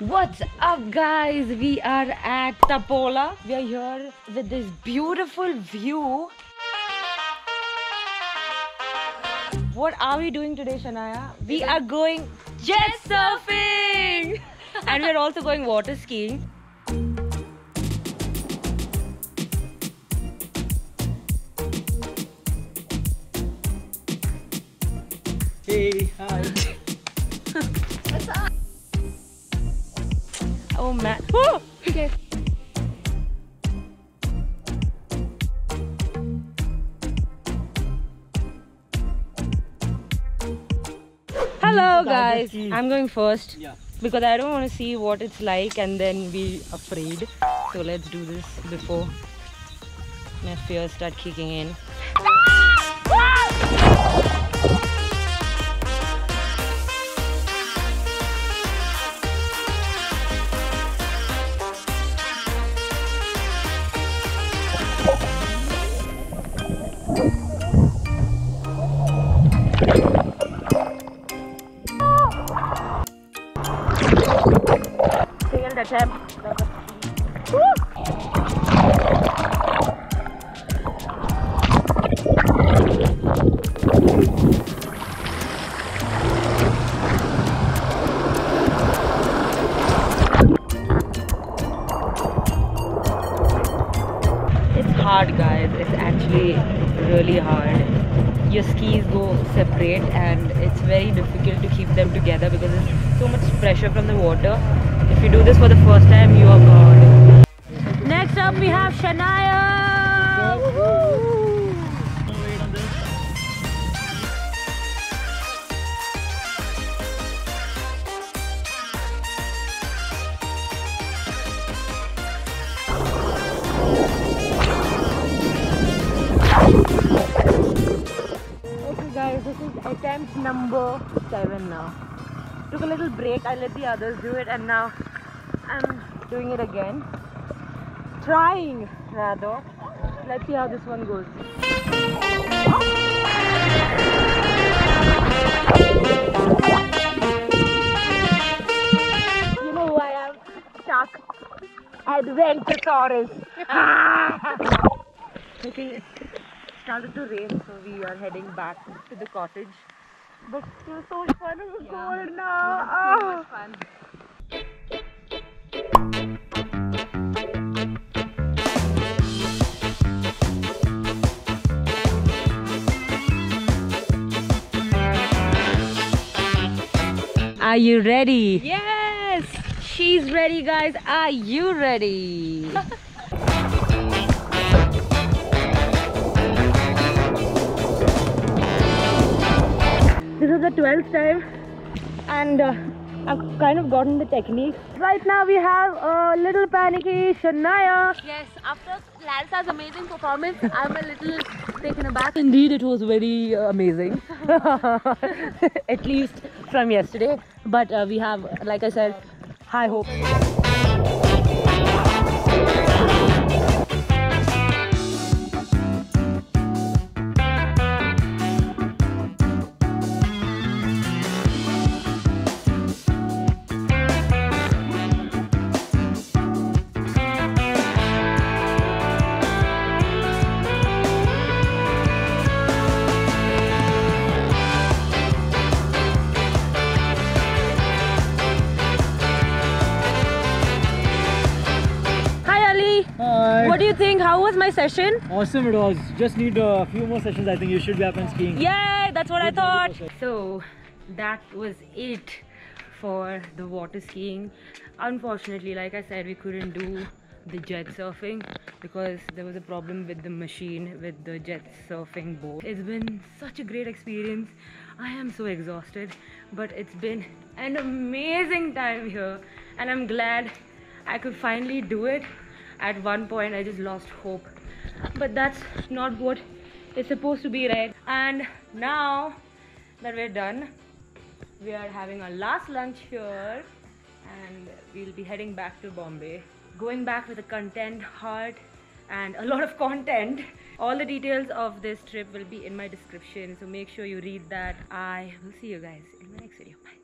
What's up guys? We are at Tapola. We are here with this beautiful view. What are we doing today Shania? We are going jet surfing! and we're also going water skiing. Hey, hi. Oh man. Oh! Okay. Hello guys. I'm going first Yeah. because I don't want to see what it's like and then be afraid. So let's do this before my fears start kicking in. It's hard, guys. It's actually really hard. Your skis go separate, and it's very difficult to keep them together because there's so much pressure from the water. If you do this for the first time, you are gone. Next up, we have Shania. Attempt number seven now. Took a little break. I let the others do it, and now I'm doing it again. Trying, rather. Let's see how this one goes. You know I am? Shark. Adventurosaurus. okay, started to rain, so we are heading back to the cottage. But it was so much fun. It was cold now. Ah. fun. Are you ready? Yes! She's ready, guys. Are you ready? this is the 12th time, and uh, I've kind of gotten the technique. Right now, we have a little panicky Shania. Yes, after Larissa's amazing performance, I'm a little taken aback. Indeed, it was very uh, amazing, at least from yesterday. But uh, we have, like I said, high hopes. You think? How was my session? Awesome it was. Just need a few more sessions. I think you should be up and skiing. Yay, that's what I Good body thought. So that was it for the water skiing. Unfortunately, like I said, we couldn't do the jet surfing because there was a problem with the machine with the jet surfing board. It's been such a great experience. I am so exhausted, but it's been an amazing time here, and I'm glad I could finally do it. At one point, I just lost hope, but that's not what it's supposed to be, right? And now that we're done, we are having our last lunch here and we'll be heading back to Bombay. Going back with a content heart and a lot of content. All the details of this trip will be in my description, so make sure you read that. I will see you guys in my next video. Bye.